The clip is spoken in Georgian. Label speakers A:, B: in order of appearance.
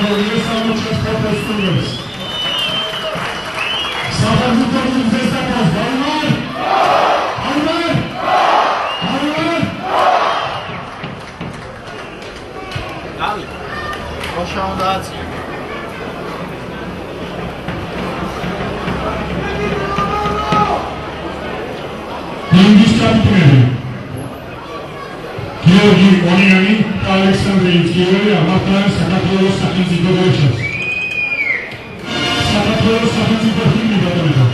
A: Bravo, samočas profesores. Samočas profesores. Balvar! Balvar! Balvar!
B: დავი აწია
A: ინგის კაპიტანი. გიორგი ონიანი ალექსანდრე იძგებელი ამართლებს საქართველოს სახელმწიფო ბოშას. საქართველოს სახელმწიფო ჰიმნი გადამეტა.